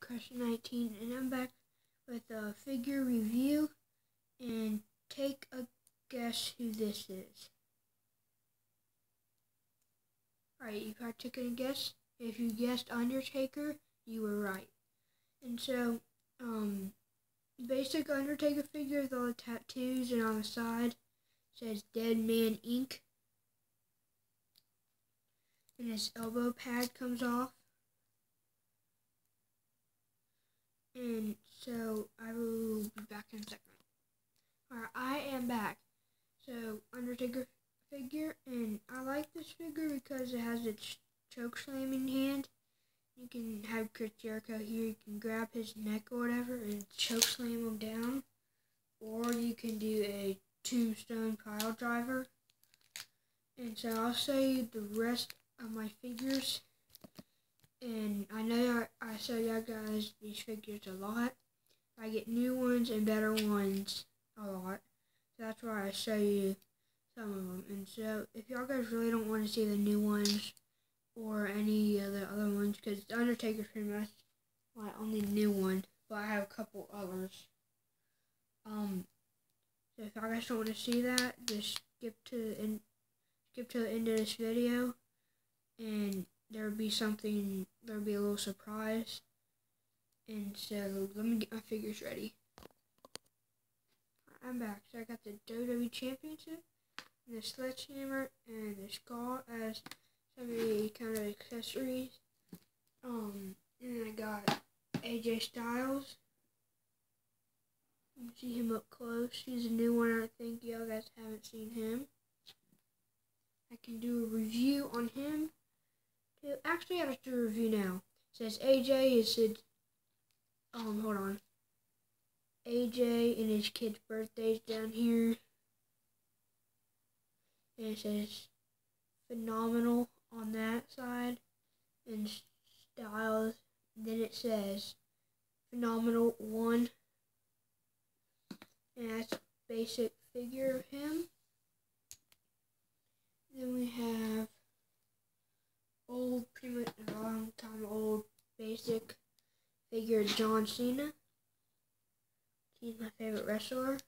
Crush 19 and I'm back with a figure review and take a guess who this is. Alright, you got taken a guess? If you guessed Undertaker, you were right. And so, um, basic Undertaker figure with all the tattoos and on the side says Dead Man Inc. And his elbow pad comes off. And so I will be back in a second. Alright, I am back. So Undertaker figure, and I like this figure because it has its choke slamming hand. You can have Chris Jericho here. You can grab his neck or whatever and choke slam him down, or you can do a tombstone pile driver. And so I'll show you the rest of my figures and I know I, I show y'all guys these figures a lot. I get new ones and better ones a lot. So that's why I show you some of them. And so if y'all guys really don't want to see the new ones or any of the other ones, because Undertaker's pretty much my only new one, but I have a couple others. Um, so if y'all guys don't want to see that, just skip to the end, skip to the end of this video, and there would be something, there would be a little surprise. And so, let me get my figures ready. I'm back. So I got the WWE Championship, and the Sledgehammer, and the Skull as some of the kind of accessories. Um, and I got AJ Styles. You can see him up close. He's a new one. I think y'all guys haven't seen him. I can do a review on him actually, I have to review now. It says AJ is said, um, hold on. AJ and his kid's birthdays down here. And it says phenomenal on that side. And styles. Then it says phenomenal one. And that's basic figure of him. Then we have old, pretty much a long time old, figure John Cena. He's my favorite wrestler.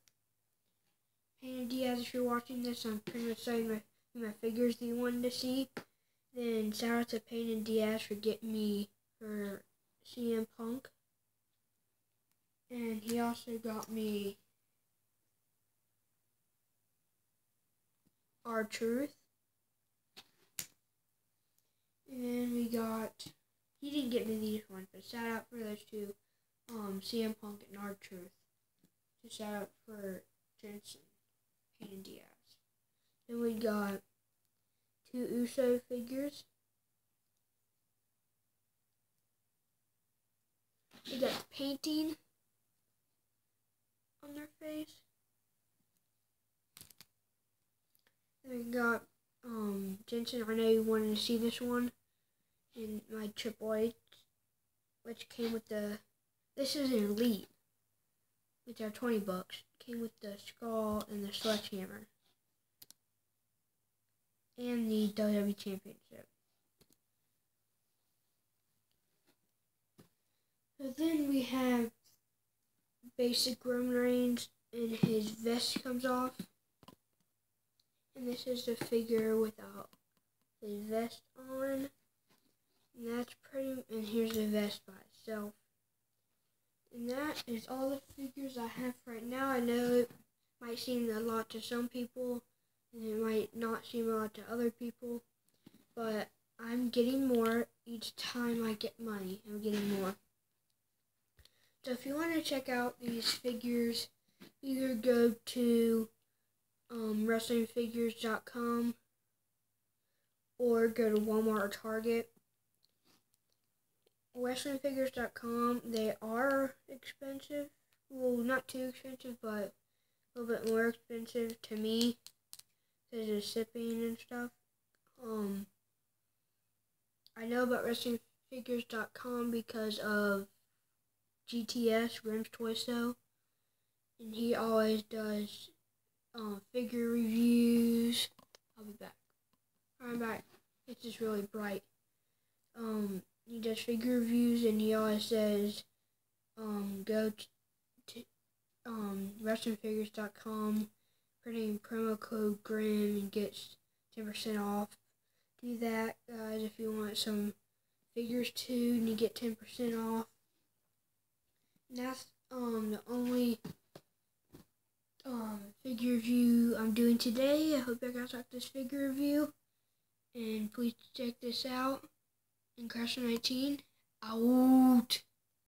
And Diaz, if you're watching this, I'm pretty much showing my, my figures that you wanted to see. Then shout out to Payne and Diaz for getting me for CM Punk. And he also got me R-Truth. And then we got, he didn't get me these ones, but shout out for those two, um, CM Punk and R-Truth. Just shout out for Jensen and Diaz. Then we got two Uso figures. We got painting on their face. Then we got um, Jensen. I know you wanted to see this one in my Triple H, which came with the, this is an Elite, which are 20 bucks. Came with the skull and the sledgehammer. And the WWE Championship. So then we have basic Roman Reigns and his vest comes off. And this is the figure without his vest on. And that's pretty, and here's the vest by itself. And that is all the figures I have right now. I know it might seem a lot to some people, and it might not seem a lot to other people, but I'm getting more each time I get money. I'm getting more. So if you want to check out these figures, either go to um, wrestlingfigures.com or go to Walmart or Target wrestlingfigures.com, they are expensive. Well, not too expensive, but a little bit more expensive to me because of shipping and stuff. Um, I know about wrestlingfigures.com because of GTS, Grim's Toy Show, and he always does um, figure reviews. I'll be back. I'm back. It's just really bright. Um, he does figure reviews and he always says um, go to, um, wrestlingfigures.com, put in promo code GRIM and get 10% off. Do that, guys, if you want some figures too, and you get 10% off. And that's um, the only um, figure review I'm doing today. I hope you guys like this figure review. And please check this out. And Crash 19 out.